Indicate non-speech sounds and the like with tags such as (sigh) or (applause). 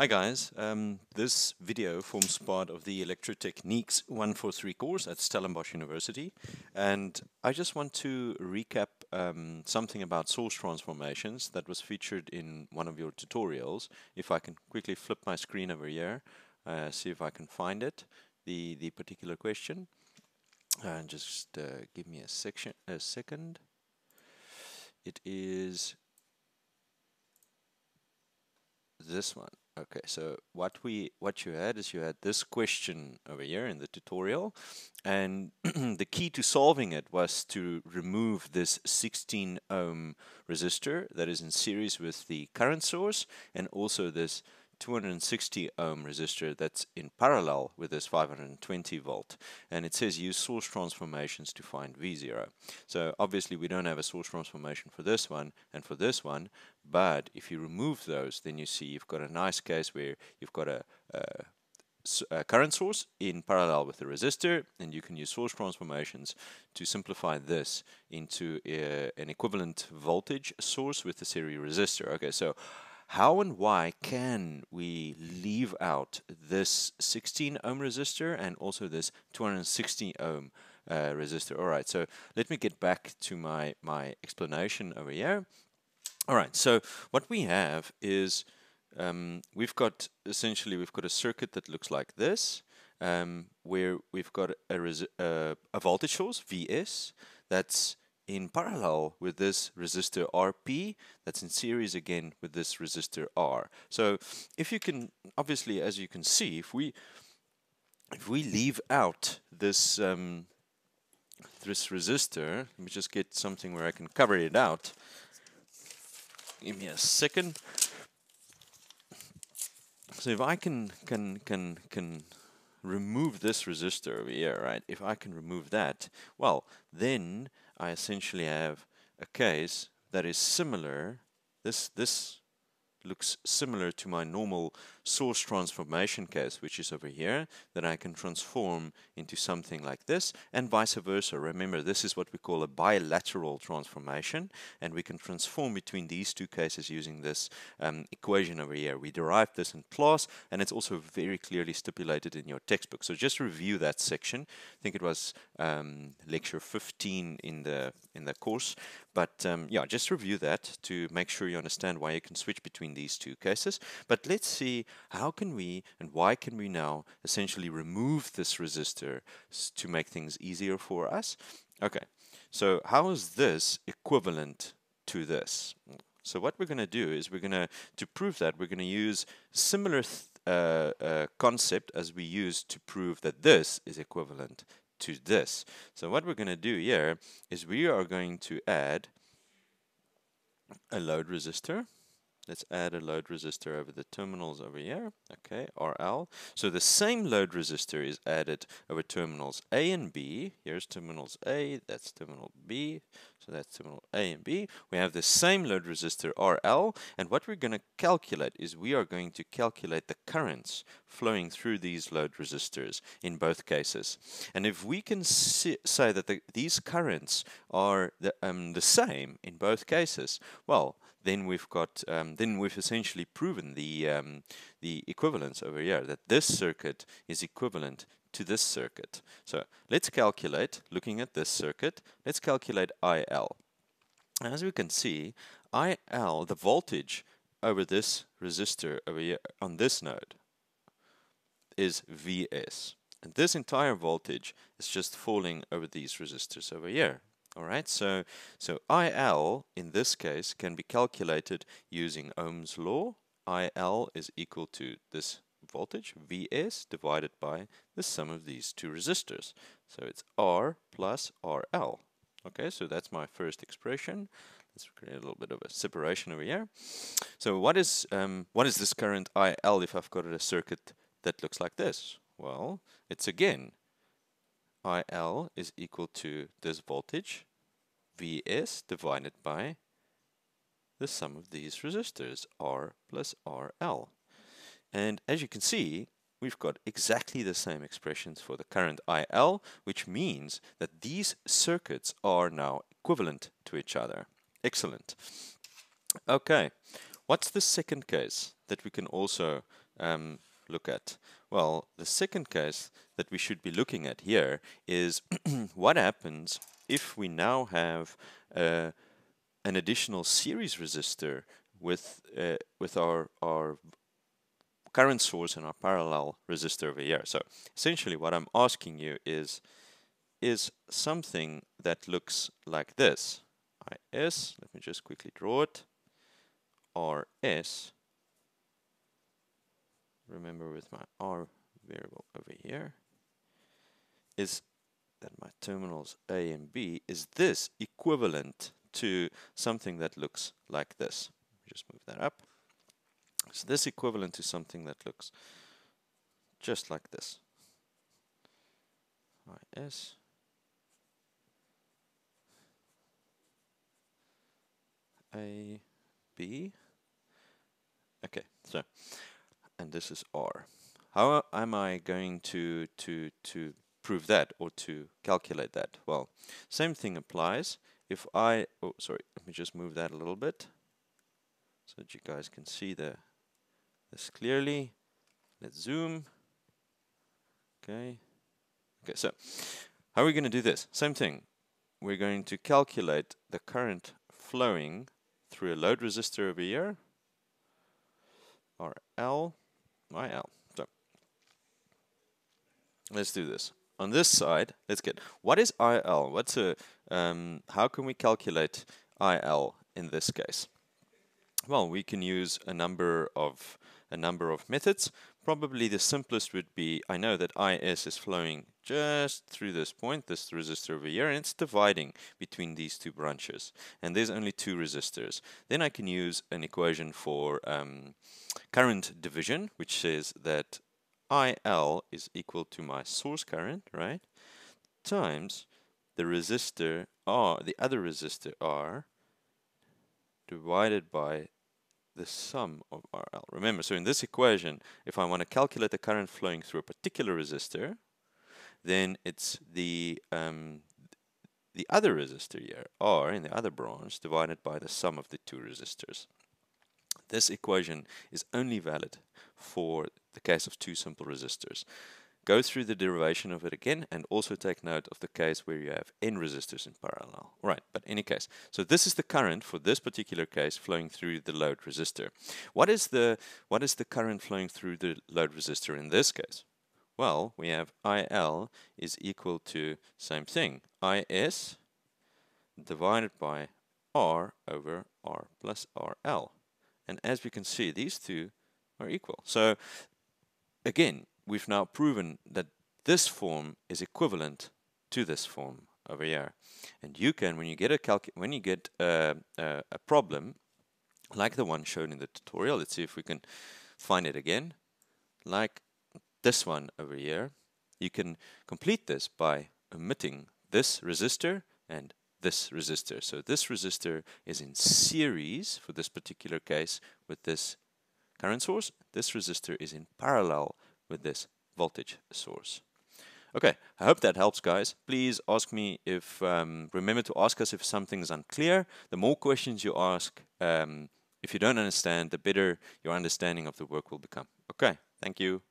Hi guys, um, this video forms part of the Electrotechniques 143 course at Stellenbosch University and I just want to recap um, something about source transformations that was featured in one of your tutorials. If I can quickly flip my screen over here, uh, see if I can find it, the, the particular question. And just uh, give me a, section, a second. It is this one. Okay, so what we what you had is you had this question over here in the tutorial, and (clears throat) the key to solving it was to remove this 16 ohm resistor that is in series with the current source, and also this 260 ohm resistor that's in parallel with this 520 volt and it says use source transformations to find V0 so obviously we don't have a source transformation for this one and for this one but if you remove those then you see you've got a nice case where you've got a, a current source in parallel with the resistor and you can use source transformations to simplify this into a, an equivalent voltage source with the series resistor. Okay so how and why can we leave out this 16 ohm resistor and also this 260 ohm uh, resistor? All right, so let me get back to my, my explanation over here. All right, so what we have is um, we've got essentially we've got a circuit that looks like this, um, where we've got a, uh, a voltage source Vs that's in parallel with this resistor RP that's in series again with this resistor R. So if you can, obviously as you can see, if we if we leave out this um, this resistor, let me just get something where I can cover it out. Give me a second. So if I can can can can remove this resistor over here, right? If I can remove that, well, then I essentially have a case that is similar. This, this looks similar to my normal source transformation case, which is over here, that I can transform into something like this, and vice versa. Remember, this is what we call a bilateral transformation, and we can transform between these two cases using this um, equation over here. We derived this in class, and it's also very clearly stipulated in your textbook. So just review that section. I think it was um, lecture 15 in the in the course, but um, yeah, just review that to make sure you understand why you can switch between these two cases. But let's see how can we and why can we now essentially remove this resistor to make things easier for us? Okay, so how is this equivalent to this? So what we're going to do is we're going to, to prove that, we're going to use similar uh, uh, concept as we used to prove that this is equivalent to this. So what we're going to do here is we are going to add a load resistor Let's add a load resistor over the terminals over here. Okay, RL. So the same load resistor is added over terminals A and B. Here's terminals A, that's terminal B. So that's terminal A and B. We have the same load resistor RL, and what we're going to calculate is we are going to calculate the currents flowing through these load resistors in both cases. And if we can say that the, these currents are the, um, the same in both cases, well, then we've got um, then we've essentially proven the um, the equivalence over here that this circuit is equivalent to this circuit. So let's calculate, looking at this circuit, let's calculate IL. As we can see, IL, the voltage over this resistor over here on this node is Vs. And this entire voltage is just falling over these resistors over here. All right, so, so IL in this case can be calculated using Ohm's law. IL is equal to this voltage, Vs, divided by the sum of these two resistors. So it's R plus RL. Okay, so that's my first expression. Let's create a little bit of a separation over here. So what is um, what is this current IL if I've got a circuit that looks like this? Well, it's again IL is equal to this voltage, Vs divided by the sum of these resistors, R plus RL. And as you can see, we've got exactly the same expressions for the current IL, which means that these circuits are now equivalent to each other. Excellent. Okay, what's the second case that we can also um, look at? Well, the second case that we should be looking at here is (clears throat) what happens if we now have uh, an additional series resistor with uh, with our our current source and our parallel resistor over here. So essentially what I'm asking you is is something that looks like this. IS, let me just quickly draw it, RS, remember with my R variable over here, is that my terminals A and B, is this equivalent to something that looks like this? Just move that up. So this equivalent to something that looks just like this. IS A B okay so and this is R. How am I going to to to prove that or to calculate that? Well same thing applies. If I oh sorry let me just move that a little bit so that you guys can see the this clearly. Let's zoom. Okay. Okay so how are we going to do this? Same thing. We're going to calculate the current flowing through a load resistor over here, RL, IL. So let's do this. On this side, let's get what is IL? What's a um, how can we calculate IL in this case? Well, we can use a number of a number of methods. Probably the simplest would be, I know that IS is flowing just through this point, this resistor over here, and it's dividing between these two branches. And there's only two resistors. Then I can use an equation for um, current division, which says that IL is equal to my source current, right, times the resistor R, the other resistor R, divided by the sum of RL. Remember, so in this equation, if I want to calculate the current flowing through a particular resistor, then it's the um, the other resistor here, R, in the other branch, divided by the sum of the two resistors. This equation is only valid for the case of two simple resistors. Go through the derivation of it again and also take note of the case where you have n resistors in parallel. Right, but any case. So this is the current for this particular case flowing through the load resistor. What is the what is the current flowing through the load resistor in this case? Well, we have IL is equal to same thing, IS divided by R over R plus RL. And as we can see, these two are equal. So again, we've now proven that this form is equivalent to this form over here. And you can, when you get a when you get a, a, a problem like the one shown in the tutorial, let's see if we can find it again, like this one over here, you can complete this by omitting this resistor and this resistor. So this resistor is in series for this particular case with this current source. This resistor is in parallel with this voltage source. Okay, I hope that helps, guys. Please ask me if, um, remember to ask us if something's unclear. The more questions you ask, um, if you don't understand, the better your understanding of the work will become. Okay, thank you.